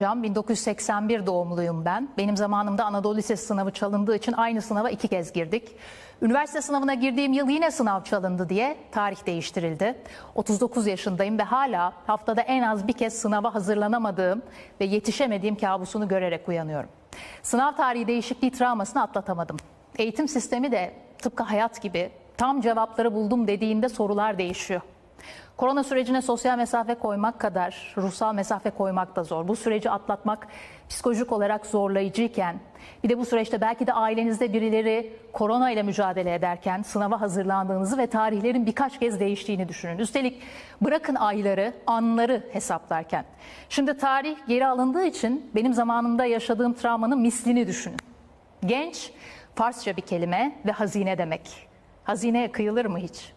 Hocam 1981 doğumluyum ben. Benim zamanımda Anadolu Lisesi sınavı çalındığı için aynı sınava iki kez girdik. Üniversite sınavına girdiğim yıl yine sınav çalındı diye tarih değiştirildi. 39 yaşındayım ve hala haftada en az bir kez sınava hazırlanamadığım ve yetişemediğim kabusunu görerek uyanıyorum. Sınav tarihi değişikliği travmasını atlatamadım. Eğitim sistemi de tıpkı hayat gibi tam cevapları buldum dediğinde sorular değişiyor. Korona sürecine sosyal mesafe koymak kadar ruhsal mesafe koymak da zor. Bu süreci atlatmak psikolojik olarak zorlayıcıyken bir de bu süreçte belki de ailenizde birileri korona ile mücadele ederken sınava hazırlandığınızı ve tarihlerin birkaç kez değiştiğini düşünün. Üstelik bırakın ayları, anları hesaplarken. Şimdi tarih geri alındığı için benim zamanımda yaşadığım travmanın mislini düşünün. Genç, Farsça bir kelime ve hazine demek. Hazineye kıyılır mı hiç?